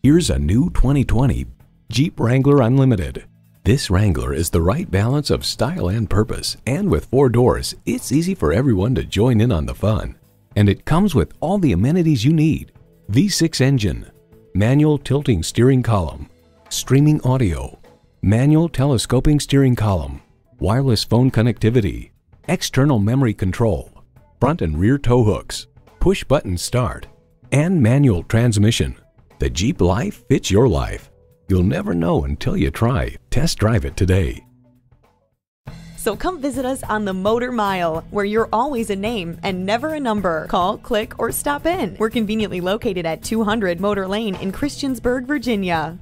Here's a new 2020 Jeep Wrangler Unlimited. This Wrangler is the right balance of style and purpose, and with four doors, it's easy for everyone to join in on the fun. And it comes with all the amenities you need. V6 engine, manual tilting steering column, streaming audio, manual telescoping steering column, wireless phone connectivity, external memory control, front and rear tow hooks, push button start, and manual transmission. The Jeep life fits your life. You'll never know until you try. Test drive it today. So come visit us on the Motor Mile, where you're always a name and never a number. Call, click, or stop in. We're conveniently located at 200 Motor Lane in Christiansburg, Virginia.